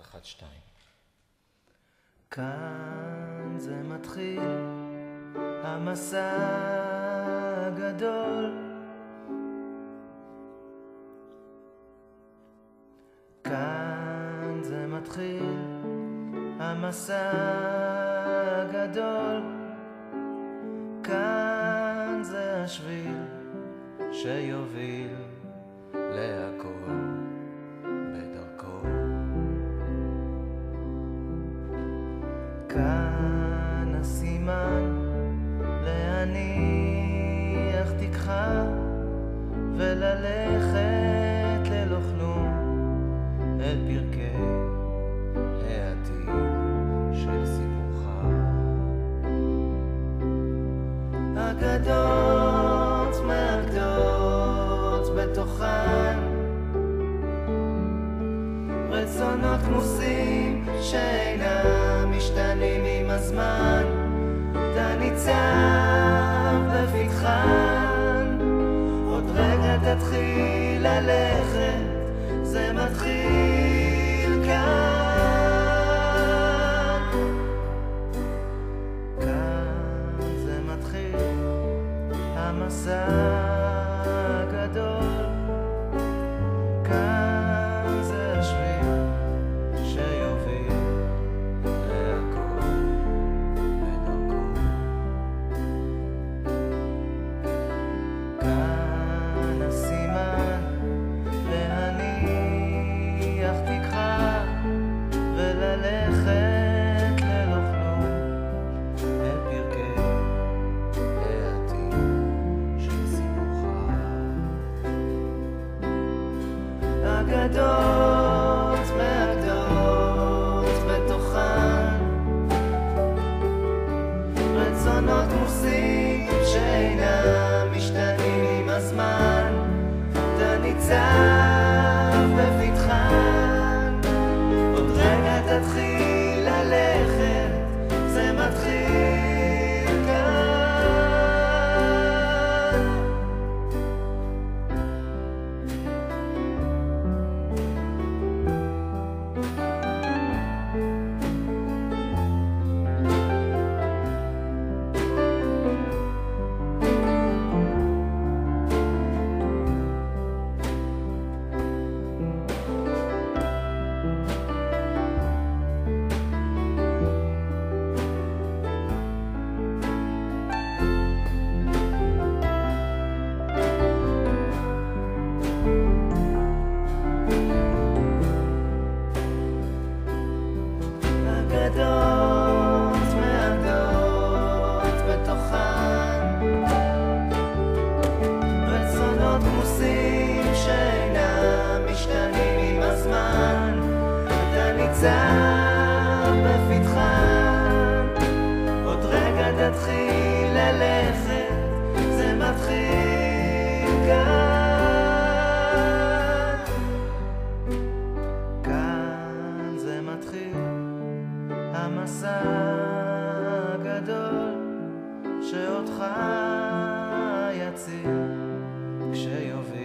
אחת, שתיים. כאן זה מתחיל המסע הגדול. כאן זה מתחיל המסע הגדול. כאן זה השביל שיוביל להכל וללכת ללא כלום אל פרקי העתיד של סיפורך. אגדות מאגדות בתוכן רצונות כמוסים שאינם משתנים עם הזמן אתה ניצב ללכת זה מתחיל כאן. כאן זה מתחיל המסע אתה מתחיל המסע הגדול שאותך יציל. כשיוביל